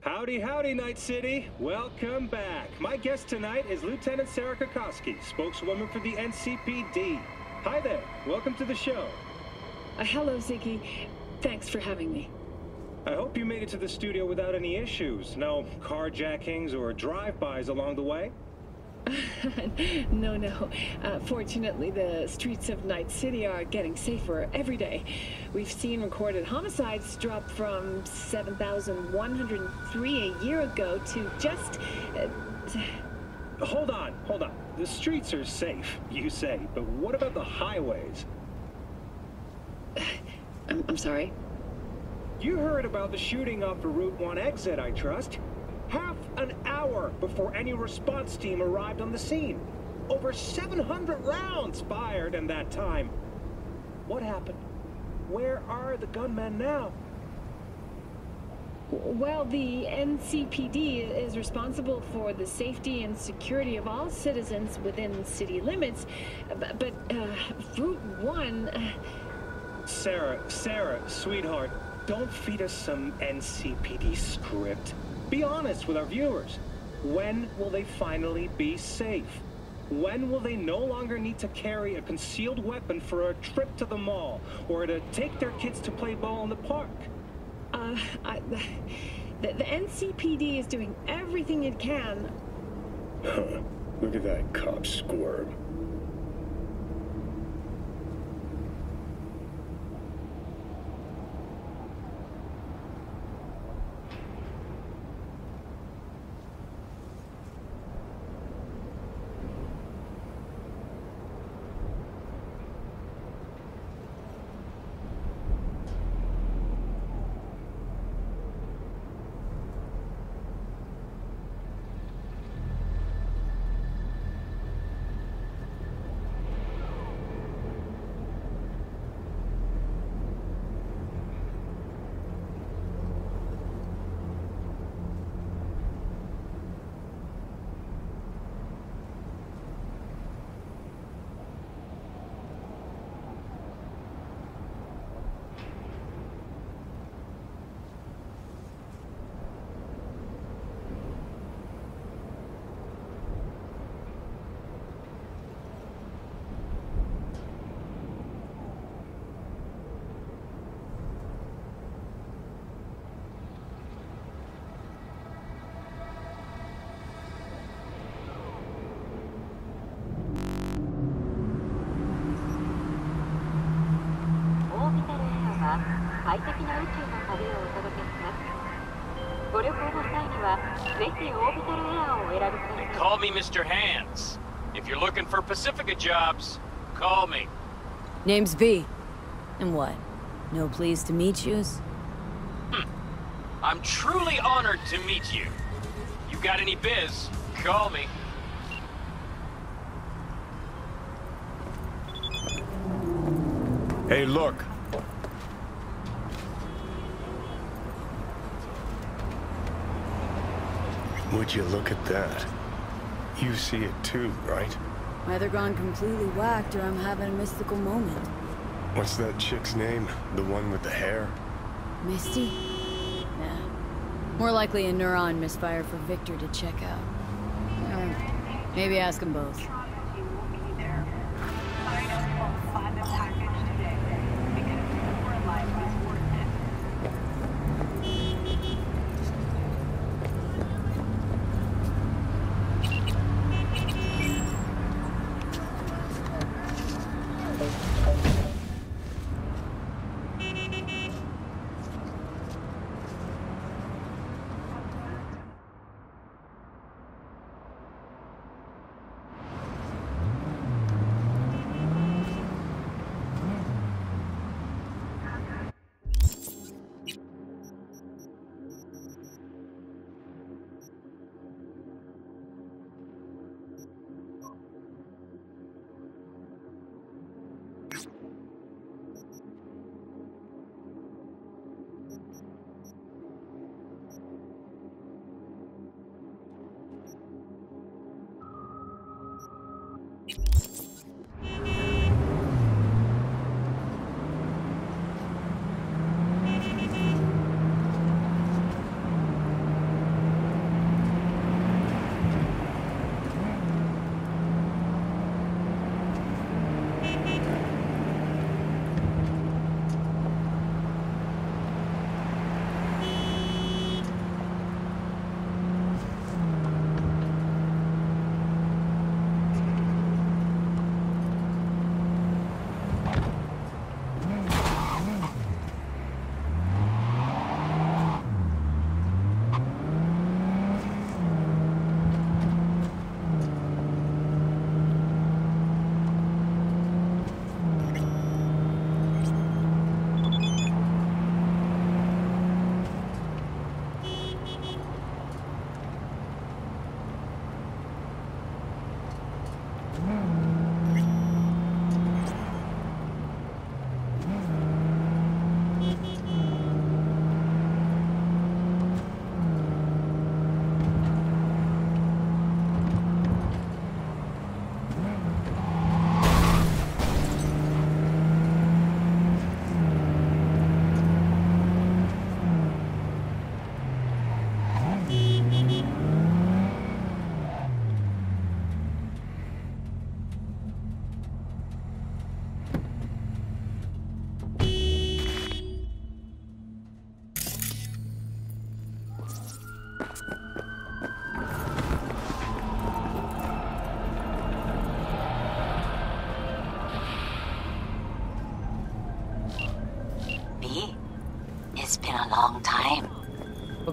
Howdy, howdy, Night City. Welcome back. My guest tonight is Lieutenant Sarah Kokoski, spokeswoman for the NCPD. Hi there. Welcome to the show. Uh, hello, Ziggy. Thanks for having me. I hope you made it to the studio without any issues. No carjackings or drive-bys along the way? no, no. Uh, fortunately, the streets of Night City are getting safer every day. We've seen recorded homicides drop from 7,103 a year ago to just... Uh, hold on, hold on. The streets are safe, you say, but what about the highways? I'm, I'm sorry? You heard about the shooting off the Route 1 exit, I trust. Half an hour before any response team arrived on the scene. Over 700 rounds fired in that time. What happened? Where are the gunmen now? Well, the NCPD is responsible for the safety and security of all citizens within city limits, but uh, Route 1... Uh... Sarah, Sarah, sweetheart, don't feed us some NCPD script. Be honest with our viewers. When will they finally be safe? When will they no longer need to carry a concealed weapon for a trip to the mall or to take their kids to play ball in the park? Uh, I, the, the NCPD is doing everything it can. Huh. Look at that cop squirm. Call me Mr. Hands. If you're looking for Pacifica jobs, call me. Name's V. And what? No pleased to meet yous? Hmm. I'm truly honored to meet you. You got any biz, call me. Hey, look. Would you look at that? You see it too, right? Either gone completely whacked or I'm having a mystical moment. What's that chick's name? The one with the hair? Misty? Nah. More likely a neuron misfire for Viktor to check out. Or maybe ask them both.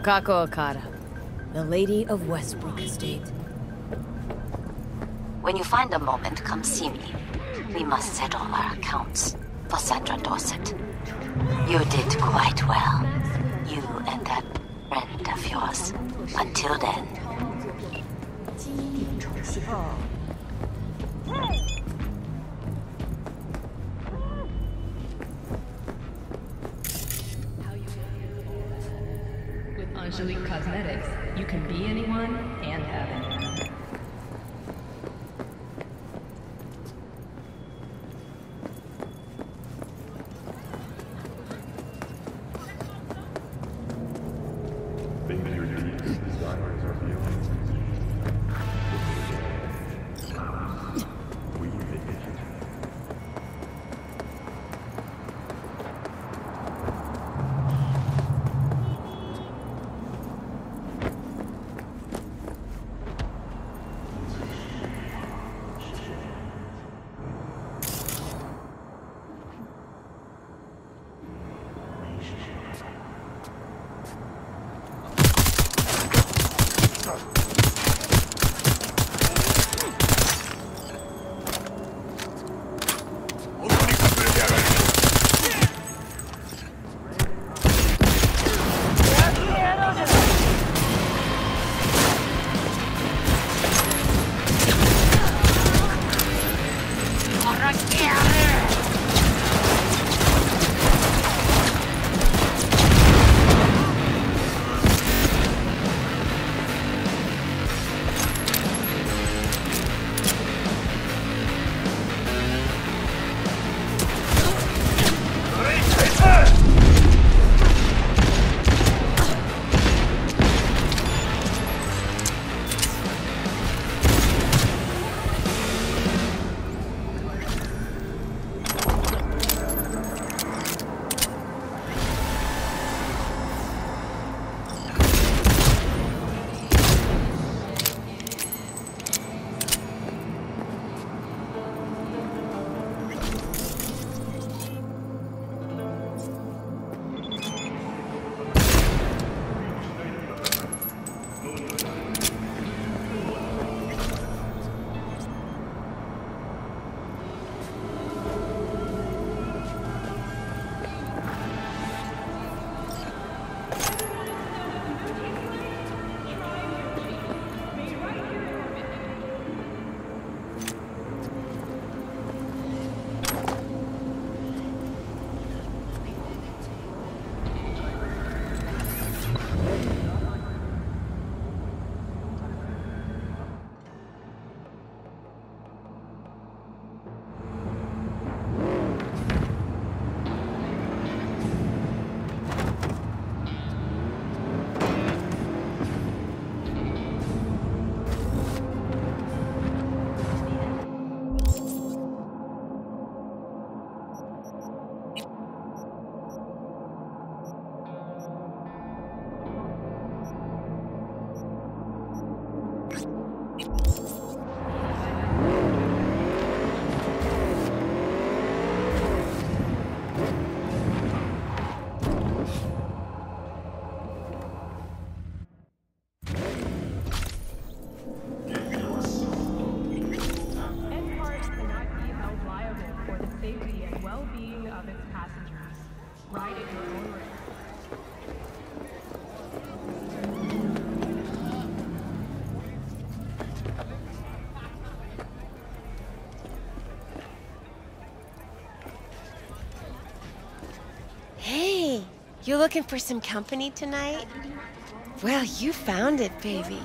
Wakako Okada, the Lady of Westbrook Estate. When you find a moment, come see me. We must settle our accounts for Sandra Dorsett. You did quite well. You and that friend of yours. Until then. Angelique Cosmetics, you can be anyone and have anyone. Empire you looking for some company tonight? Well, you found it, baby.